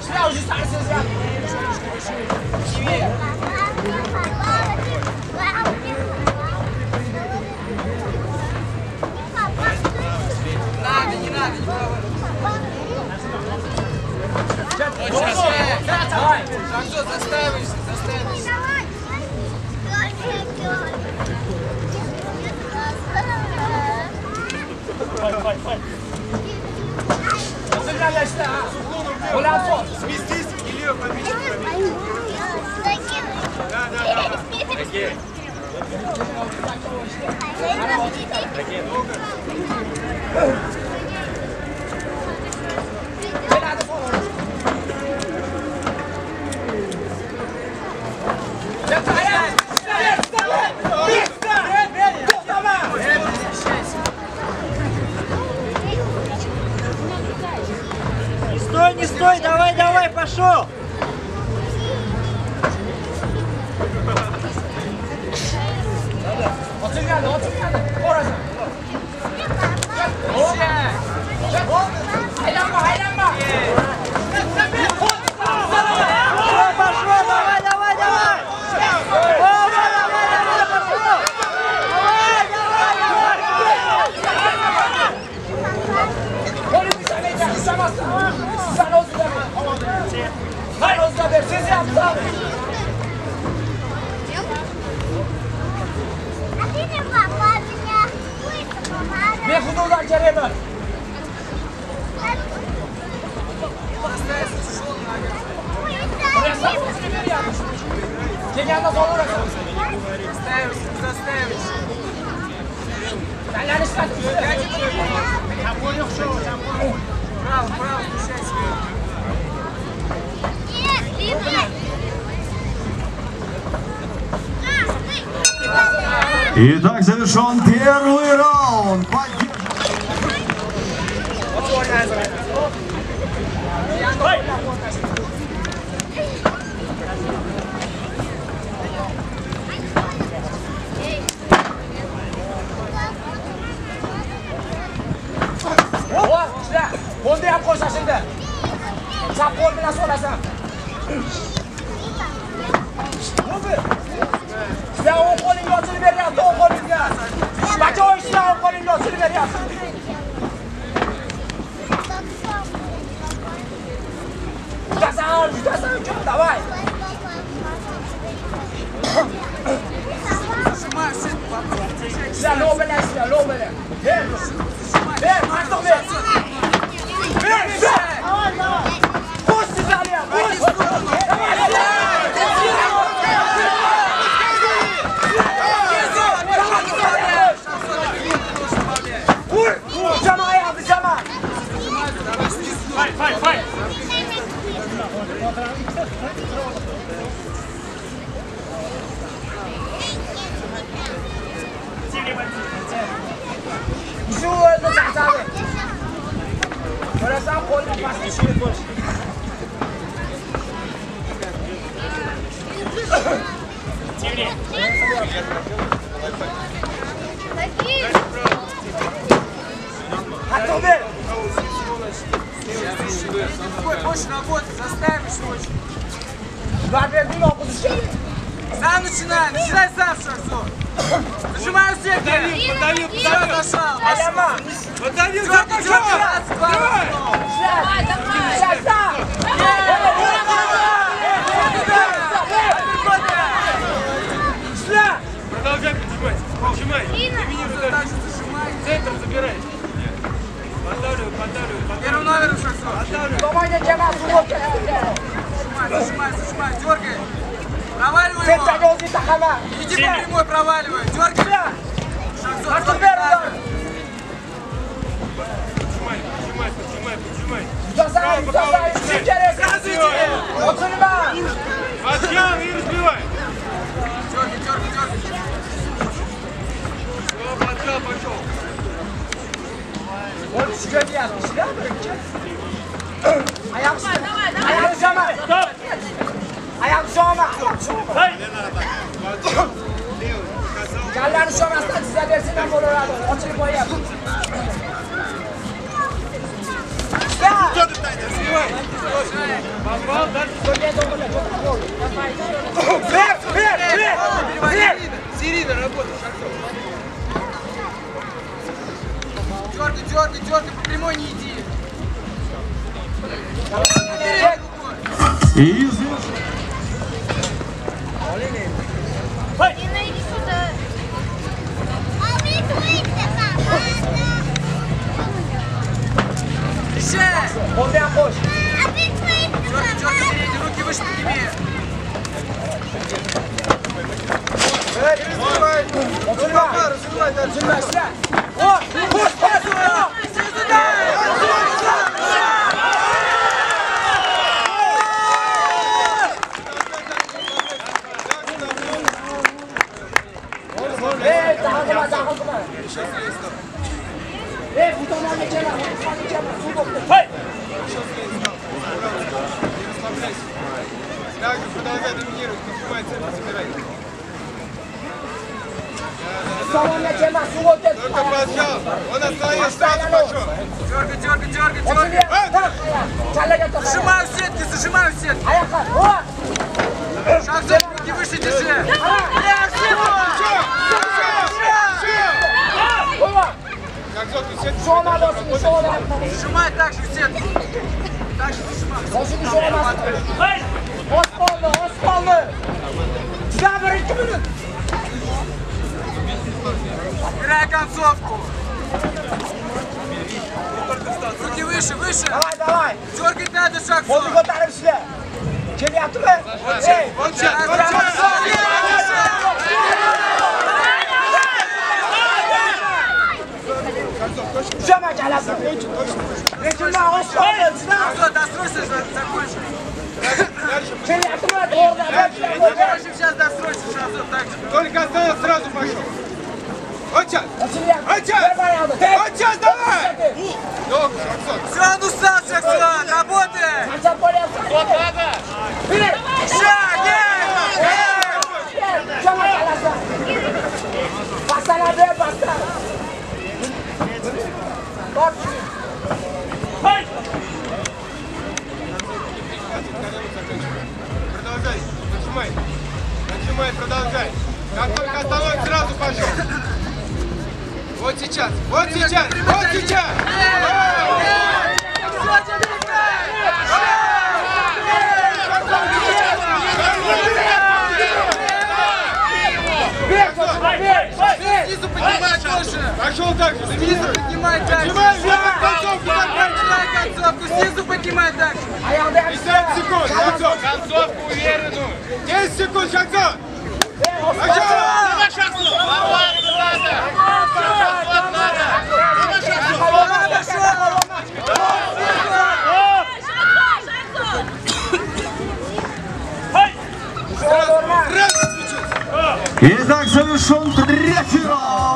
Strzał, rzucaj się z ramienia! Давай. Шахзо, застаиваешься, застаиваешься. O'zinglar ishla. Bular so'z. Сместись, Илья, побеги. Keladi o'zingga ber, siz Итак, завершен первый раунд. Allons, madame. Viens, viens, viens, больше работы, заставишь очень. Ver verdiğin okudu şey. Сам начинай, начинай сам, Шахзо. Нажимай у всех. Подави, подави, Все, зашел. Ayama. Подави, зашел. Şaşta. Şla. Продолжай поднимать. Поднимай. Доминируй дальше. Центр забирай. Поддавливай, поддавливай, поддавливай. Первым номером. Поддавливай. Babayla cema suwot. Зажимай, зажимай, зажимай, дергай. Проваливай Цепь его. Цепь не тахана. Иди Сильный. по прямой, проваливай. Дергай. Бля. Шахзор, Активер удар. Поджимай, поджимай, поджимай, поджимай. Дозай, дозай, шикеры. Сразу иди. Вот сюда. Отъем и разбивай. Дергай, дергай, дергай. Все, поджал, пошел. Он себя не отпускал, А я все. А я все. Стоп üzerine. Ayağım üzerine. Ayağım üzerine. Kallarını şovasdan size versinler Colorado. Açılıp oynayalım. Ya! Ver, ver, ver, ver. Зирина, работай, Дергай, дергай, дергай, по прямой не иди. Çek. И продолжай доминировать, нажимай центр, забирай. Bu zaman geçemez, su doktor. Только поджал. Он остановился, сразу пошел. Дергай, дергай, дергай, Otur дергай. ya, kalk ayağa. Kelle getir. Зажимаю сетки, зажимаю сетки. Ayaklar, vur. Шаг за руки выше держи. Vur. Как зот, ты сеть? Şu olmaz olsun, şu olmaz. Зажимай так же сетку. Так же зажимай. Olsun, şu olmaz. Osmanlı, Osmanlı. Silah Убирай концовку. Руки выше, выше. Давай, давай. Дергать надо шаг в Kolu сон. götürün size. Kim yaptı mı? Hey. Вот сейчас, вот сейчас. Все, досрочно за- закончим. Kim yaptı mı? Orada. Ben silah koyacağım. Закончим сейчас досрочно, Шахзот, так же. Только остановил, сразу пошел. Tek. Вот сейчас, давай. Все, он устал, Шахзот, работай. Вот надо. Bak. Продолжай, нажимай. Нажимай, продолжай. Как только остановит, сразу пошел. Вот сейчас, вот сейчас, вот сейчас. Bir. Ver. Ver. Снизу поднимай больше. Пошел так же, Снизу поднимай так же. Нажимай, вверх, концовку, нормально. Поднимай концовку, снизу поднимай так же. Ayağında yapsın. 50 секунд, Шахзот. Концовку уверенную. 10 секунд, Шахзот. Ver Osmanlı. Пошел. Раз, включить. Итак, завершен третий раунд. Шаг!